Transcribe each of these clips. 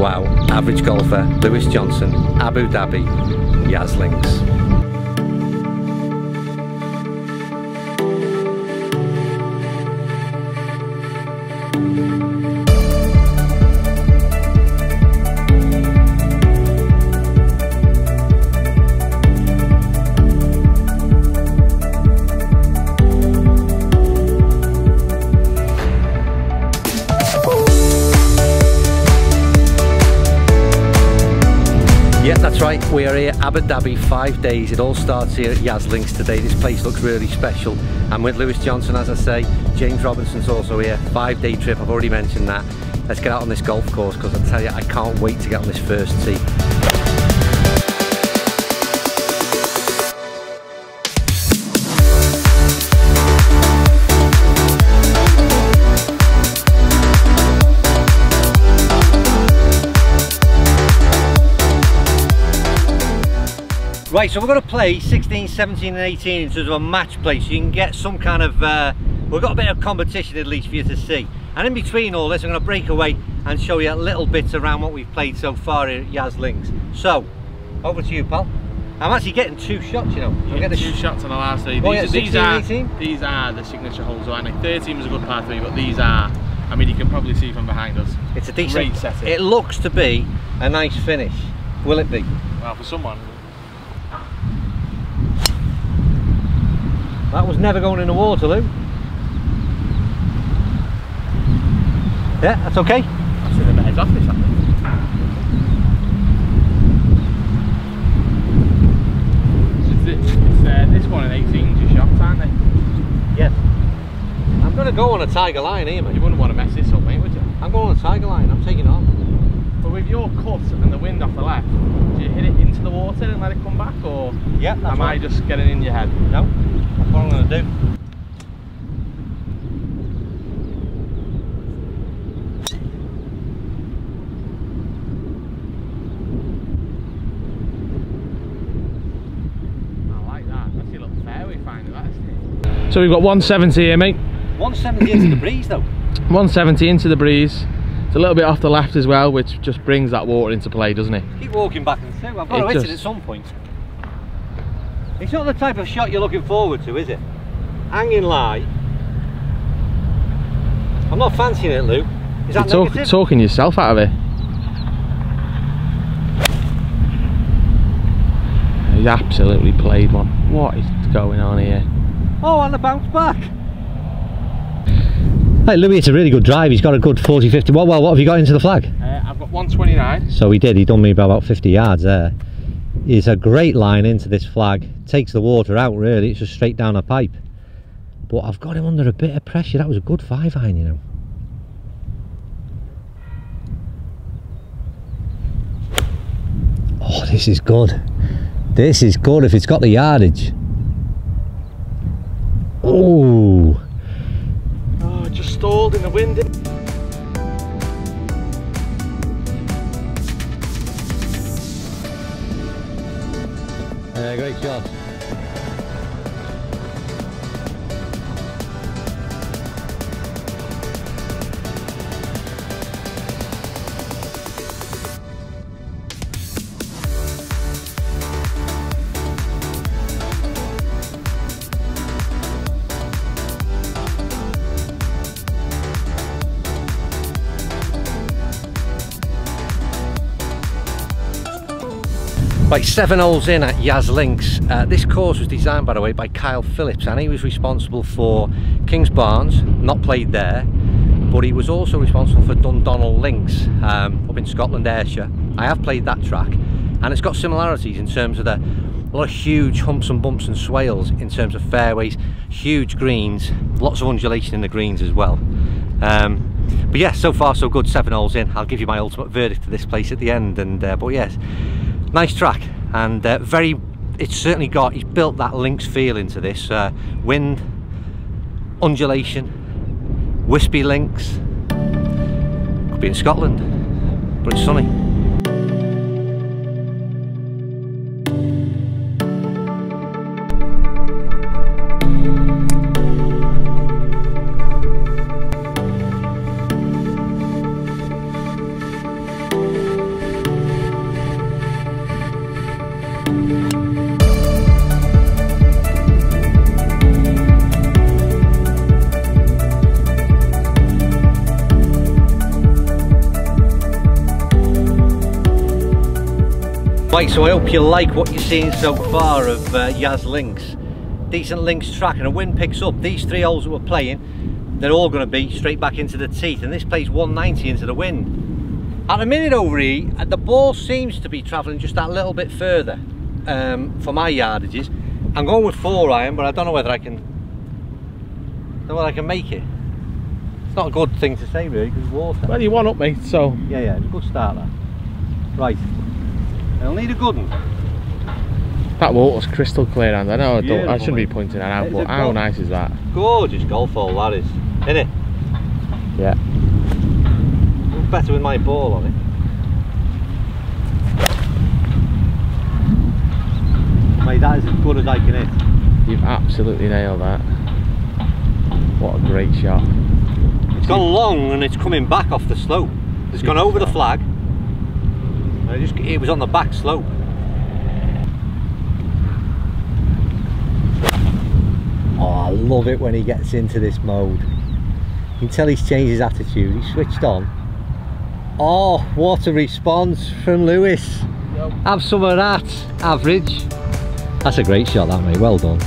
Wow, average golfer, Lewis Johnson, Abu Dhabi, Yas Links. We are here, Abu Dhabi, five days. It all starts here at Yas Links today. This place looks really special. I'm with Lewis Johnson, as I say. James Robinson's also here. Five day trip, I've already mentioned that. Let's get out on this golf course because I tell you, I can't wait to get on this first tee. Right, so we're going to play 16, 17 and 18 in terms of a match play so you can get some kind of, uh, we've got a bit of competition at least for you to see. And in between all this, I'm going to break away and show you a little bit around what we've played so far here at Yas Links. So, over to you, pal. I'm actually getting two shots, you know. You get two shots on the last three. These, Oh, yeah, these are 18? these are the signature holes. So I think 13 was a good par three, but these are. I mean, you can probably see from behind us. It's a decent, Great setting. it looks to be a nice finish. Will it be? Well, for someone, That was never going in the Waterloo. Yeah, that's okay. I've seen them heads off this. I think. It's, it's, it's, uh, this one and 18 your shots, aren't they? Yes. I'm going to go on a tiger line here, You wouldn't want to mess this up, mate, would you? I'm going on a tiger line. I'm taking off. But with your cut and the wind off the left, do you hit it into the water and let it come back, or Yeah, that's am I just getting in your head? No, that's what I'm going to do. Like that. That's your little fairway finder, that isn't it? So we've got 170 here, mate. 170 into the breeze, though. 170 into the breeze. It's a little bit off the left as well, which just brings that water into play, doesn't it? Keep walking back and through. I've got It to hit it at some point. It's not the type of shot you're looking forward to, is it? Hanging light. I'm not fancying it, Lou. Is that You're talk- talking yourself out of it. He's absolutely played one. What is going on here? Oh, and the bounce back. Hey, Lewis, it's a really good drive. He's got a good 40, 50. Well, well, what have you got into the flag? Uh, I've got 129. So he did, he done me by about 50 yards there. It's a great line into this flag. Takes the water out really, it's just straight down a pipe. But I've got him under a bit of pressure. That was a good five iron, you know. Oh, this is good. This is good if it's got the yardage. Oh, Oh, just stalled in the wind. Great shot. Right, seven holes in at Yas Links. Uh, this course was designed, by the way, by Kyle Phillips, and he was responsible for Kingsbarns, not played there, but he was also responsible for Dundonald Links um, up in Scotland, Ayrshire. I have played that track, and it's got similarities in terms of the a lot of huge humps and bumps and swales in terms of fairways, huge greens, lots of undulation in the greens as well. Um, but yeah, so far so good. Seven holes in. I'll give you my ultimate verdict to this place at the end. And uh, but yes, nice track and uh, very. It's certainly got. He's built that links feel into this uh, wind, undulation, wispy links. Could be in Scotland, but it's sunny. Right, so I hope you like what you're seeing so far of uh, Yas Links. Decent links track and a wind picks up. These three holes that we're playing, they're all going to be straight back into the teeth and this plays 190 into the wind. At the minute over here, the ball seems to be travelling just that little bit further um, for my yardages. I'm going with four iron, but I don't know whether I can, don't know whether I can make it. It's not a good thing to say really, because water. Well, you one up, me, so... Yeah, yeah, it's a good start that. Right, I'll need a good one. That water's crystal clear, and I know I, don't, I shouldn't be pointing that out, It's but how nice is that? Gorgeous golf hole that is, isn't it? Yeah. Better with my ball on it. Mate, that is as good as I can hit. You've absolutely nailed that. What a great shot. It's gone long and it's coming back off the slope. It's gone over the flag. It, just, it was on the back slope. Oh, I love it when he gets into this mode. You can tell he's changed his attitude. He's switched on. Oh, what a response from Lewis. Have some of that. Average. That's a great shot, that mate. Well done.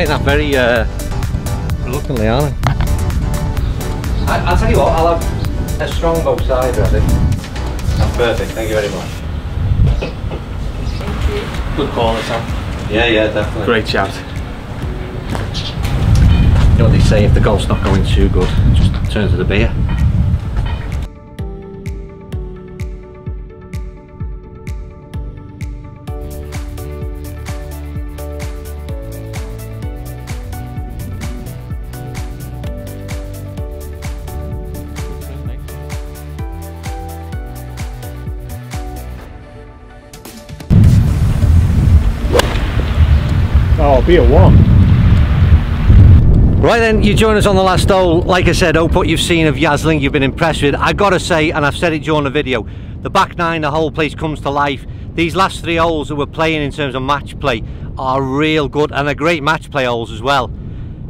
Saying that very uh, reluctantly, aren't I? I? I'll tell you what, I'll have a strong both sides, I think. That's perfect, thank you very much. Good call, Sam. Yeah, yeah, definitely. Great shout. You know what they say, if the golf's not going too good, just turn to the beer. Be a one. Right then, you join us on the last hole. Like I said, hope what you've seen of Yas Links you've been impressed with. I gotta say, and I've said it during the video, the back nine, the whole place comes to life. These last three holes that we're playing in terms of match play are real good and are great match play holes as well.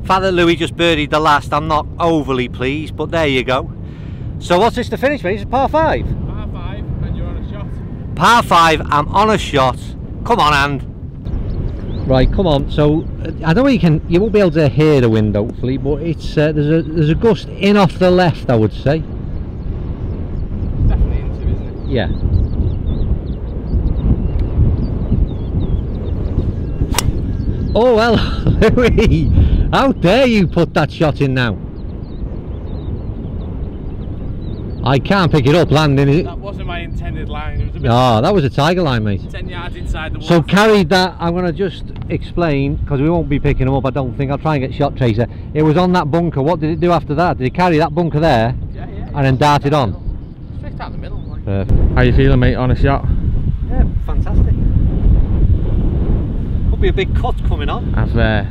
Father Lewis just birdied the last. I'm not overly pleased, but there you go. So what's this to finish, mate? It's a par five. Par five, and you're on a shot. Par five, I'm on a shot. Come on, and. Right, come on. So uh, I don't know you can, you won't be able to hear the wind, hopefully, but it's uh, there's a there's a gust in off the left, I would say. Definitely into, isn't it? Yeah. Oh well, Lewis, how dare you put that shot in now? I can't pick it up landing it. That wasn't my intended line. It was a bit Oh, that was a tiger line, mate. 10 yards inside the water. So carried that, I'm going to just explain, because we won't be picking them up, I don't think. I'll try and get shot tracer. It was on that bunker. What did it do after that? Did it carry that bunker there yeah, yeah, and then darted it on? Straight down the middle. Like. Perfect. How you feeling, mate, on a shot? Yeah, fantastic. Could be a big cut coming on. I've, uh,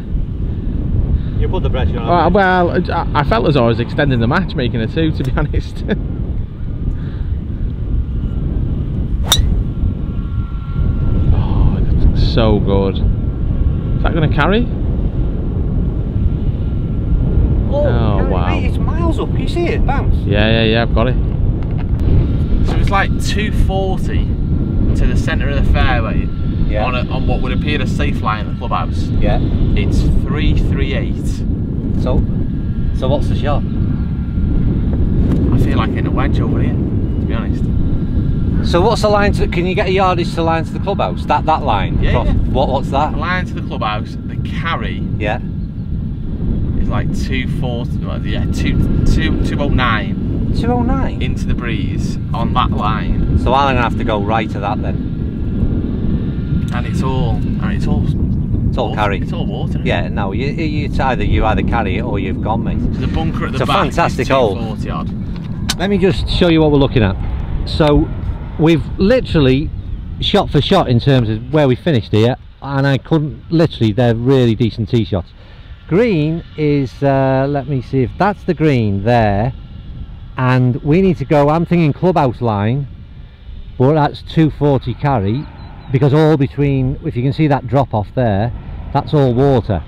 You put the pressure on. uh, well, I, I felt as though I was extending the match, making a two, to be honest. oh, it's so good. Is that going to carry? oh, oh, Gary, wow. mate, it's miles up. Can you see it? Bounce. Yeah, yeah, yeah, I've got it. So it's like 240 to the centre of the fairway Yeah. on, a, on what would appear a safe line in the clubhouse. Yeah. It's 338. So, so what's the shot? I feel like in a wedge over here, to be honest. So what's the line to? Can you get a yardage to line to the clubhouse? That that line. Yeah, yeah. What what's that? The line to the clubhouse, the carry Yeah. is like 240, well, yeah, 2, 2, 209 Two oh nine. into the breeze on that line. So I'm gonna have to go right to that then. And it's all, and it's all It's all Water- carry. It's all water. isn't it? Yeah, no, you, you, it's either you either carry it or you've gone, mate. So the bunker at the It's a fantastic is hole. 240 odd. Let me just show you what we're looking at. So we've literally shot for shot in terms of where we finished here, and I couldn't literally. They're really decent tee shots. Green is. Uh, let me see if that's the green there, and we need to go. I'm thinking clubhouse line, but that's 240 carry because all between. If you can see that drop off there, that's all water.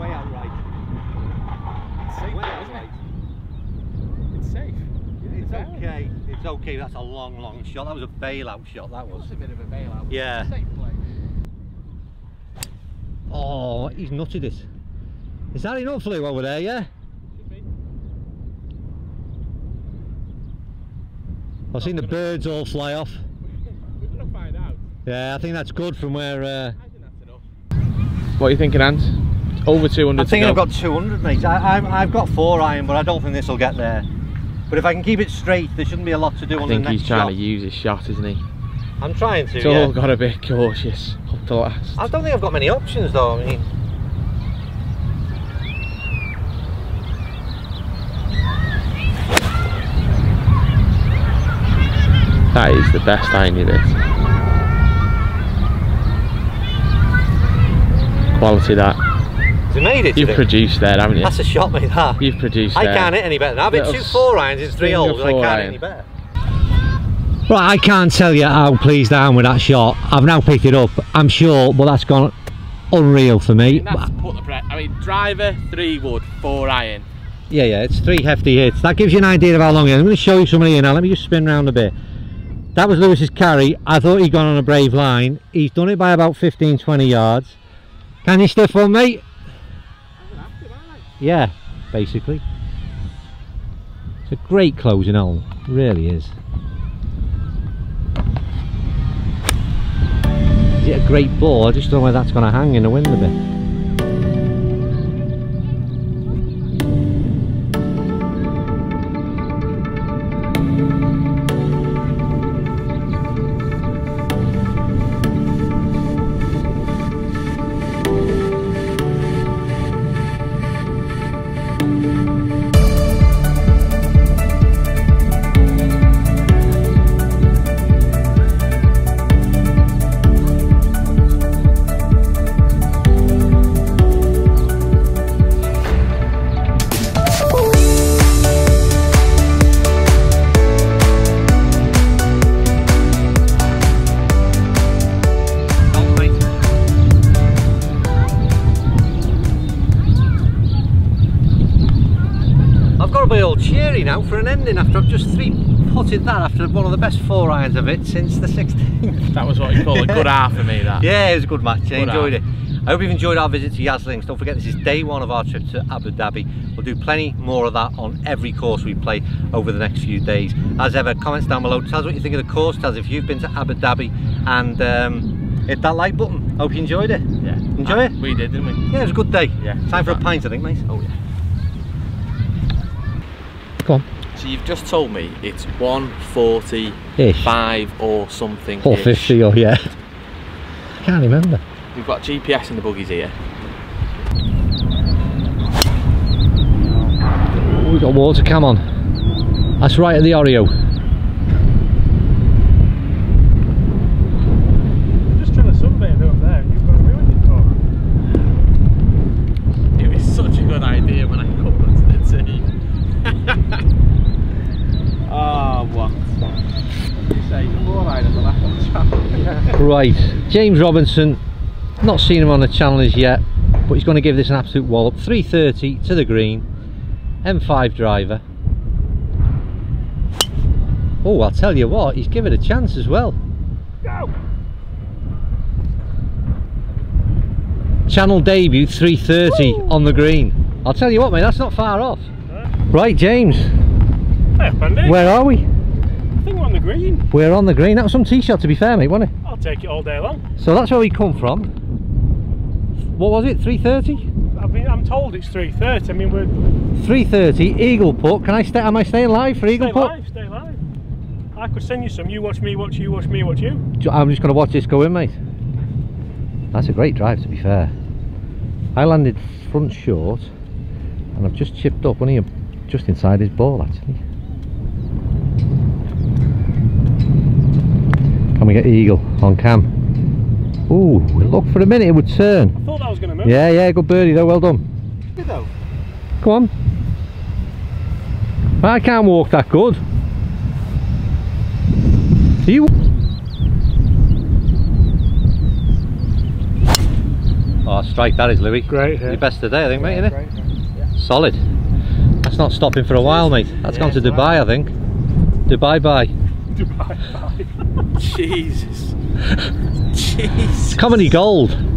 Way out right. It's safe, Way though, out isn't it? It's safe. It's okay. It's okay. That's a long, long shot. That was a bailout shot. That It was. was a bit of a bailout. Yeah. Safe play. Oh, he's nutted it. Is that enough flew over there? Yeah. I've seen the birds all fly off. We're gonna find out. Yeah, I think that's good from where. Uh... I think that's enough. What are you thinking, Ant? Over 200 I'm thinking I've got 200, mate. I, I'm, I've got four iron, but I don't think this will get there. But if I can keep it straight, there shouldn't be a lot to do I on think the next he's trying shot. to use his shot, isn't he? I'm trying to. It's yeah. all got to be cautious up to last. I don't think I've got many options though. I mean, That is the best iron you've hit. Quality that. has it made it? You've produced there, haven't you? That's a shot, mate. That. You've produced I there. can't hit any better. I've been Little two four irons in three finger holes, and I can't hit any better. Right, I can't tell you how pleased I am with that shot. I've now picked it up. I'm sure, but that's gone unreal for me. That's put the I mean, driver, three wood, four iron. Yeah, yeah, it's three hefty hits. That gives you an idea of how long it is. I'm going to show you some of here now. Let me just spin round a bit. That was Lewis's carry. I thought he'd gone on a brave line. He's done it by about 15, 20 yards. Can you stiff one, mate? Yeah, basically. It's a great closing hole. Really is. Is it a great ball? I just don't know where that's going to hang in the wind a bit. Putted that after one of the best four irons of it since the 16th. That was what you call a good half for me, that. Yeah, it was a good match. I Good enjoyed half. it. I hope you've enjoyed our visit to Yas Links. Don't forget this is day one of our trip to Abu Dhabi. We'll do plenty more of that on every course we play over the next few days. As ever, comments down below. Tell us what you think of the course. Tell us if you've been to Abu Dhabi and um, hit that like button. Hope you enjoyed it. Yeah. Enjoy Ah, it? We did, didn't we? Yeah, it was a good day. Yeah. Time for a pint, I think, mate. Oh, yeah. Go on. So you've just told me it's 145 Ish. or something. Or 50 or yeah. I can't remember. We've got GPS in the buggies here. We've got water, come on. That's right at the Oreo. just trying to sunbathe up there and you've got to ruin it for me. It was such a good idea when I called onto the team. oh, what? Say, four iron at the left on the Right, James Robinson, not seen him on the channel as yet, but he's going to give this an absolute wallop. 330 to the green, M5 driver. Oh, I'll tell you what, he's given a chance as well. Go! Channel debut 330 on the green. I'll tell you what, mate, that's not far off. Right, James, Hey, where are we? I think we're on the green. We're on the green. That was some tee shot, to be fair, mate, wasn't it? Take it all day long. So that's where we come from. What was it? 330? I mean, I'm told it's 3.30. I mean, we're 3.30, Eagle Put. Can I stay, am I staying live for Eagle Stay live, stay live. I could send you some. You watch me, watch you, watch me, watch you. I'm just going to watch this go in, mate. That's a great drive, to be fair. I landed front short, and I've just chipped up one of you just inside his ball, actually. Can we get Eagle on cam? Ooh, look for a minute, it would turn. I thought that was going to move. Yeah, yeah, good birdie though, well done. You though. Go on. I can't walk that good. You. Oh, strike that is Lewis. Great Your hit. best today, I think, mate, isn't it? Great, yeah. Solid. That's not stopping for a while, mate. That's Yeah, gone to Dubai, I think. Dubai bye. Dubai, bye. Jesus. Jesus. Comedy gold.